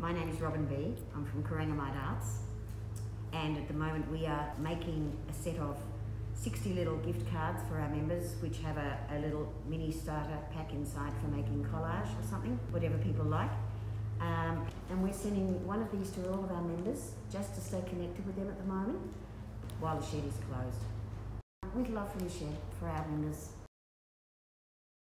My name is Robin B. I'm from Corangamite Arts, and at the moment we are making a set of 60 little gift cards for our members, which have a, a little mini starter pack inside for making collage or something, whatever people like. Um, and we're sending one of these to all of our members just to stay connected with them at the moment while the shed is closed. We'd love for the shed for our members